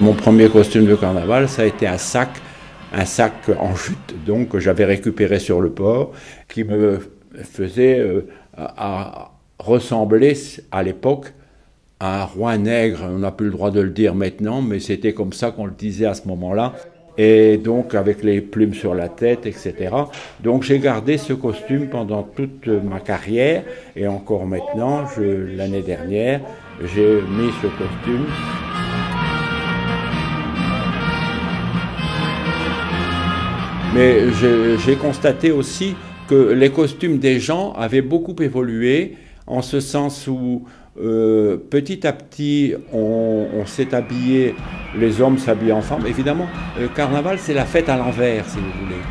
Mon premier costume de carnaval, ça a été un sac, un sac en jute, donc que j'avais récupéré sur le port, qui me faisait euh, ressembler à l'époque à un roi nègre. On n'a plus le droit de le dire maintenant, mais c'était comme ça qu'on le disait à ce moment-là. Et donc avec les plumes sur la tête, etc. Donc j'ai gardé ce costume pendant toute ma carrière et encore maintenant, l'année dernière, j'ai mis ce costume. Mais j'ai constaté aussi que les costumes des gens avaient beaucoup évolué en ce sens où euh, petit à petit on, s'est habillé, les hommes s'habillent ensemble. Évidemment, le carnaval c'est la fête à l'envers si vous voulez.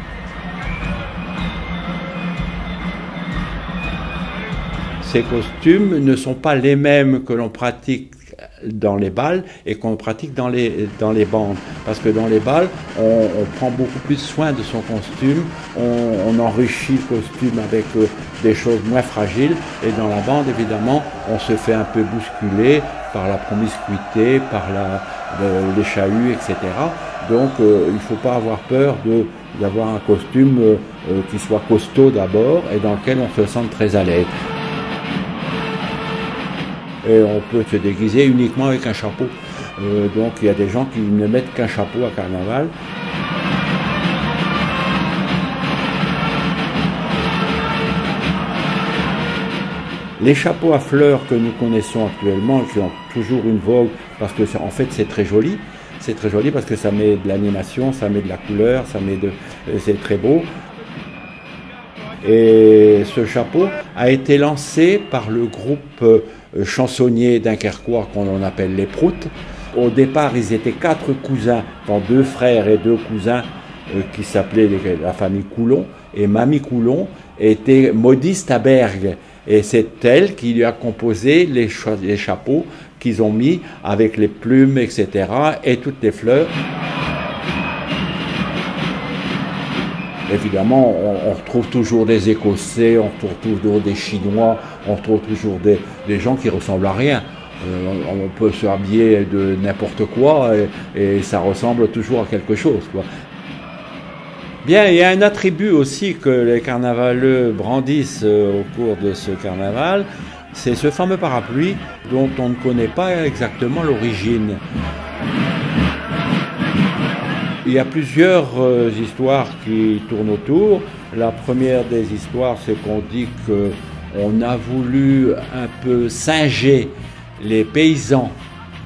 Ces costumes ne sont pas les mêmes que l'on pratique dans les balles et qu'on pratique dans les, dans les bandes. Parce que dans les balles, on, prend beaucoup plus soin de son costume, on, enrichit le costume avec euh, des choses moins fragiles. Et dans la bande, évidemment, on se fait un peu bousculer par la promiscuité, par la, les chahuts, etc. Donc euh, il ne faut pas avoir peur d'avoir un costume euh, qui soit costaud d'abord et dans lequel on se sente très à l'aise on peut se déguiser uniquement avec un chapeau. Euh, donc il y a des gens qui ne mettent qu'un chapeau à carnaval. Les chapeaux à fleurs que nous connaissons actuellement, qui ont toujours une vogue, parce que en fait c'est très joli, c'est très joli parce que ça met de l'animation, ça met de la couleur, ça met de, c'est très beau. Et ce chapeau a été lancé par le groupe euh, chansonnier dunkerquois qu'on appelle les Proutes. Au départ, ils étaient quatre cousins, deux frères et deux cousins euh, qui s'appelaient la famille Coulon. Et Mamie Coulon était modiste à Bergue. Et c'est elle qui lui a composé les chapeaux qu'ils ont mis avec les plumes, etc. et toutes les fleurs. Évidemment, on, retrouve toujours des Écossais, on retrouve toujours des Chinois, on retrouve toujours des, gens qui ressemblent à rien. Euh, on, peut se habiller de n'importe quoi et, ça ressemble toujours à quelque chose. Bien, il y a un attribut aussi que les carnavaleux brandissent euh, au cours de ce carnaval, c'est ce fameux parapluie dont on ne connaît pas exactement l'origine. Il y a plusieurs euh, histoires qui tournent autour. La première des histoires, c'est qu'on dit qu'on a voulu un peu singer les paysans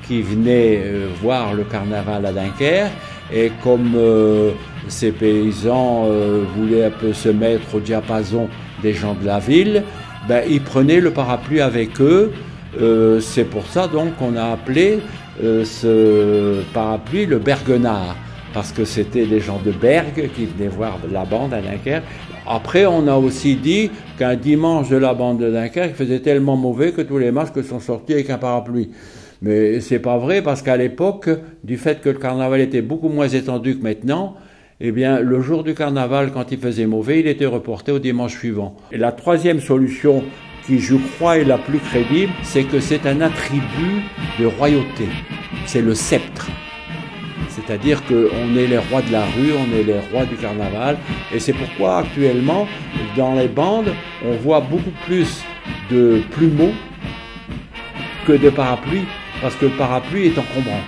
qui venaient euh, voir le carnaval à Dunkerque. Et comme euh, ces paysans voulaient un peu se mettre au diapason des gens de la ville, ben, ils prenaient le parapluie avec eux. c'est pour ça donc qu'on a appelé ce parapluie le Bergenard parce que c'était des gens de Bergue qui venaient voir la bande à Dunkerque. Après, on a aussi dit qu'un dimanche de la bande de Dunkerque faisait tellement mauvais que tous les masques sont sortis avec un parapluie. Mais c'est pas vrai parce qu'à l'époque, du fait que le carnaval était beaucoup moins étendu que maintenant, eh bien, le jour du carnaval, quand il faisait mauvais, il était reporté au dimanche suivant. Et la troisième solution qui, je crois, est la plus crédible, c'est que c'est un attribut de royauté. C'est le sceptre. C'est-à-dire qu'on est les rois de la rue, on est les rois du carnaval. Et c'est pourquoi actuellement, dans les bandes, on voit beaucoup plus de plumeaux que de parapluies, parce que le parapluie est encombrant.